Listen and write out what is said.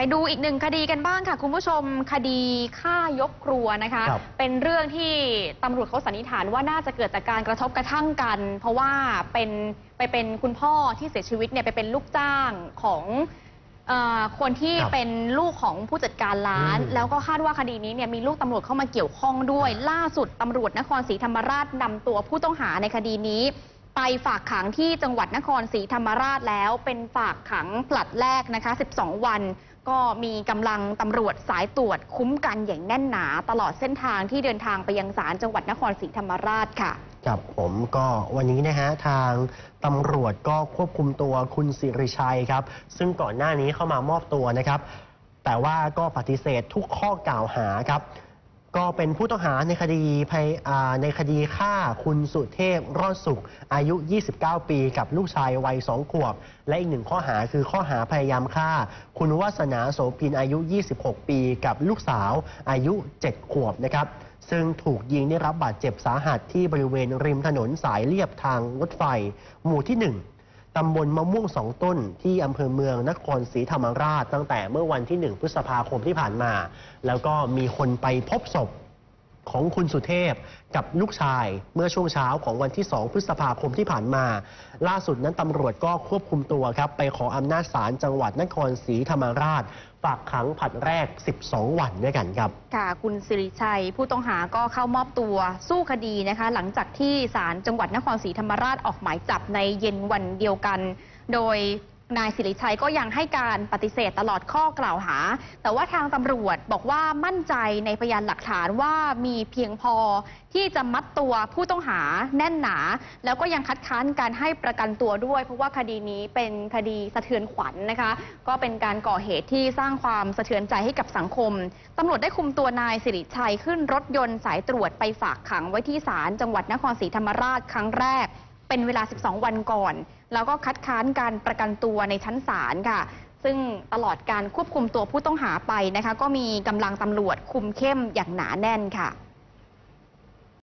ไปดูอีกหนึ่งคดีกันบ้างค่ะ คุณผู้ชมคดีฆ่ายกครัวนะคะ ครับเป็นเรื่องที่ตำรวจเขาสันนิษฐานว่าน่าจะเกิดจากการกระทบกระทั่งกัน เพราะว่าเป็นไปเป็นคุณพ่อที่เสียชีวิตเนี่ยไปเป็นลูกจ้างของเออคนที่ครับเป็นลูกของผู้จัดการร้าน อืม แล้วก็คาดว่าคดีนี้เนี่ยมีลูกตำรวจเข้ามาเกี่ยวข้องด้วย ล่าสุดตำรวจนครศรีธรรมราชนำตัวผู้ต้องหาในคดีนี้ ไปฝากขังที่จังหวัดนครศรีธรรมราชแล้วเป็นฝากขังผลัดแรกนะคะ 12 วัน ก็มีกำลังตำรวจสายตรวจคุ้มกันอย่างแน่นหนา ตลอดเส้นทางที่เดินทางไปยังศาลจังหวัดนครศรีธรรมราชค่ะกับผมก็วันนี้นะฮะทางตำรวจก็ควบคุมตัวคุณสิริชัยครับ ซึ่งก่อนหน้านี้เข้ามามอบตัวนะครับ แต่ว่าก็ปฏิเสธทุกข้อกล่าวหาครับ ก็เป็นผู้ต้องหาในคดีในคดีฆ่าคุณสุเทพรอดสุข อายุ 29 ปี กับลูกชายวัย 2 ขวบ และอีกหนึ่งข้อหาคือข้อหาพยายามฆ่า คุณวาสนาโสพินอายุ 26 ปี กับลูกสาวอายุ 7 ขวบนะครับซึ่งถูกยิงได้รับบาดเจ็บสาหัสที่บริเวณริมถนนสายเลียบทางรถไฟ หมู่ที่ 1 ตำบลมะม่วงสองต้นที่อำเภอเมืองนครศรีธรรมราช ตั้งแต่เมื่อวันที่ 1 พฤษภาคมที่ผ่านมา แล้วก็มีคนไปพบศพ ของคุณสุเทพกับลูกชายเมื่อช่วงเช้าของวันที่ 2 พฤษภาคมที่ผ่านมา ล่าสุดนั้นตำรวจก็ควบคุมตัวครับไปขออำนาจศาลจังหวัดนครศรีธรรมราชฝากขังผลัดแรก 12 วันด้วยกันครับ ค่ะ คุณสิริชัย ผู้ต้องหาก็เข้ามอบตัวสู้คดีนะคะ หลังจากที่ศาลจังหวัดนครศรีธรรมราชออกหมายจับในเย็นวันเดียวกัน โดย นายสิริชัยก็ยังให้การปฏิเสธตลอดข้อกล่าวหา แต่ว่าทางตำรวจบอกว่ามั่นใจในพยานหลักฐานว่ามีเพียงพอที่จะมัดตัวผู้ต้องหาแน่นหนา แล้วก็ยังคัดค้านการให้ประกันตัวด้วย เพราะว่าคดีนี้เป็นคดีสะเทือนขวัญนะคะ ก็เป็นการก่อเหตุที่สร้างความสะเทือนใจให้กับสังคมตำรวจได้คุมตัวนายสิริชัยขึ้นรถยนต์สายตรวจไปฝากขังไว้ที่ศาลจังหวัดนครศรีธรรมราชครั้งแรก เป็นเวลา 12 วันก่อน แล้วก็คัดค้านการประกันตัวในชั้นศาลค่ะ ซึ่งตลอดการควบคุมตัวผู้ต้องหาไปนะคะ ก็มีกำลังตำรวจคุมเข้มอย่างหนาแน่นค่ะ